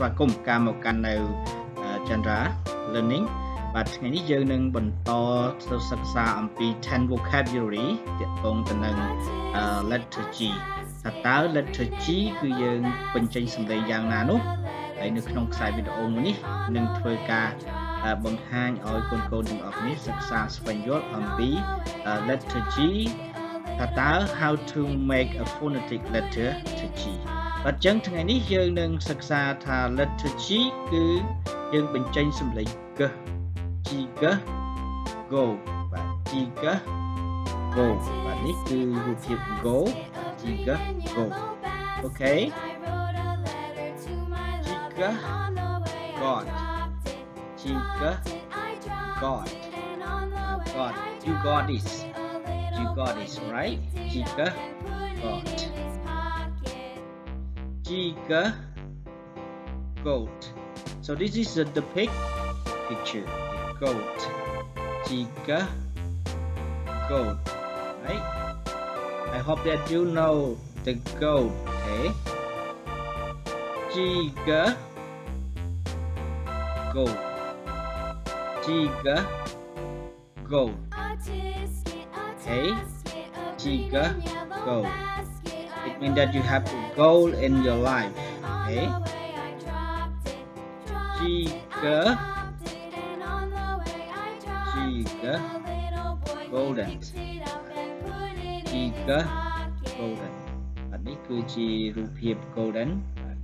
បាទគុំការមកកាន់នៅ Chandra Learning បាទថ្ងៃនេះយើងនឹងបន្តទៅសិក្សាអំពី10 vocabulary ទាក់ទងទៅនឹង letter G ថាតើ letter G គឺយើងបញ្ចេញសំឡេងយ៉ាងណានោះហើយនៅក្នុងខ្សែវីដេអូមួយនេះនឹងធ្វើការបង្ហាញឲ្យកូនកូនទាំងអស់គ្នាសិក្សាស្វែងយល់អំពី letter G ថាតើ how to make a phonetic letter to G បាទអញ្ចឹងថ្ងៃនេះយើងនឹងសិក្សាថា letter G គឺយើងបញ្ចេញសំឡេង g G g go បាទ G g go បាទនេះគឺរូបភាព go G g go អូខេ G g god G g god god you got this you got this right G g god Giga goat. So this is the, the pig picture. The goat. Giga goat. Right? I hope that you know the goat. Okay. Giga goat. Giga goat. Okay. Giga goat it means that you have a goal in your life okay Chica Chica golden Chica golden អានេះគឺជារូបភាព golden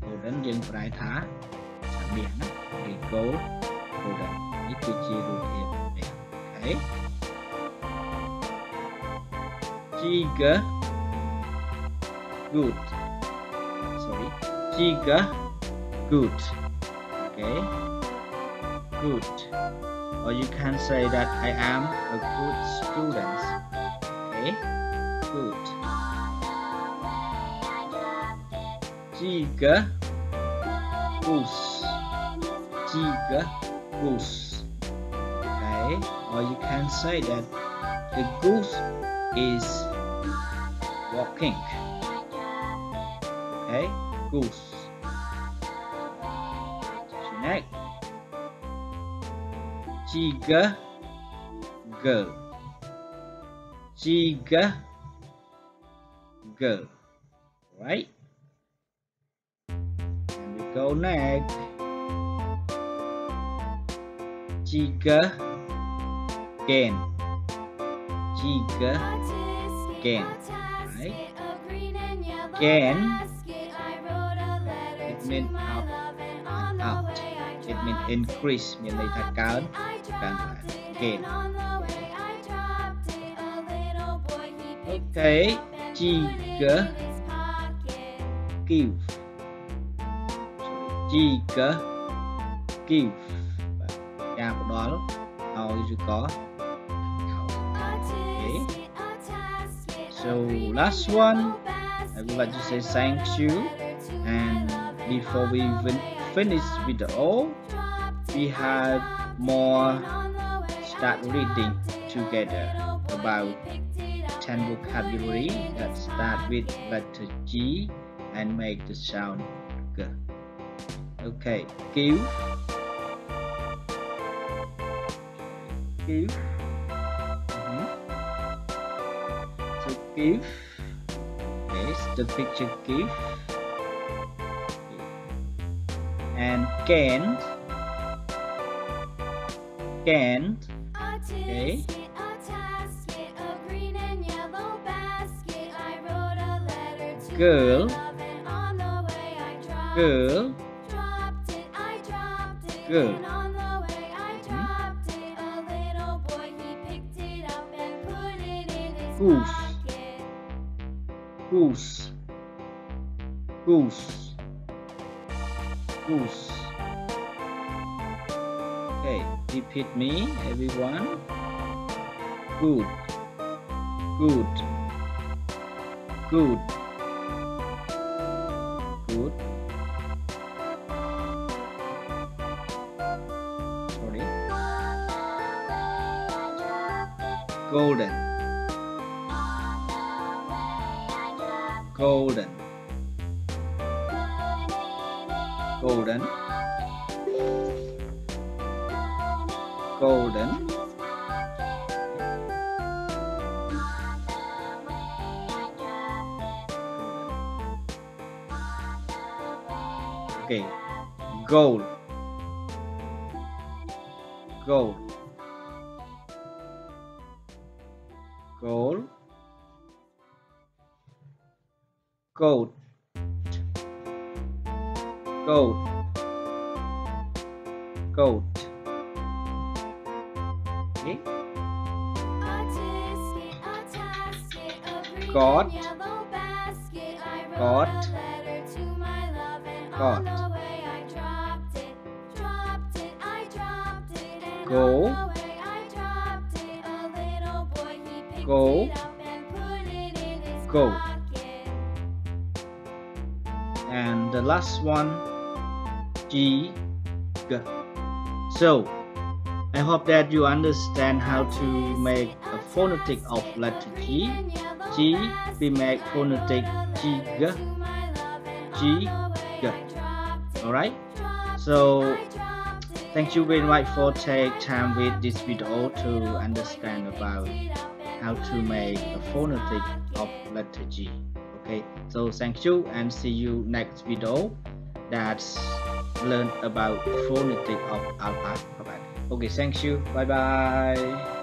golden យើងប្រែថាសាមាសណាគឺ gold golden នេះគឺជារូបភាពនេះអូខេ Chica Good. Sorry. Jika good. Okay. Good. Or you can say that I am a good student. Okay. Good. Jika goose. Jika goose. Okay. Or you can say that the goose is walking okay goose. Next? Jika girl jika girl right and we go next. Jika gain jika gain right gain it means up out. It means increase mình lấy thạch cao càng là gain okay jika give jika give ra một đó how you có. Okay so last one. I would like to say thank you. And before we even finish video we have more start reading together about 10 vocabulary. That start with letter G and make the sound G okay give give mm -hmm. so give. Is the picture give and can't can okay. Girl. girl. Girl. Mm-hmm. Goose. goose. Goose goose. Okay repeat me everyone. Good. Good. Good. Good. Sorry. Golden. Golden golden. Golden. Okay. Gold. Gold. Gold. Gold gold gold okay God God God go. Go. Go and the last one G G. So I hope that you understand how to make a phonetic of letter G. G we make phonetic G G. G G. Alright so thank you very much for take time with this video to understand about how to make a phonetic of letter G. Okay? So thank you and see you next video. That's learn about phonetic of alphabet okay thank you. Bye bye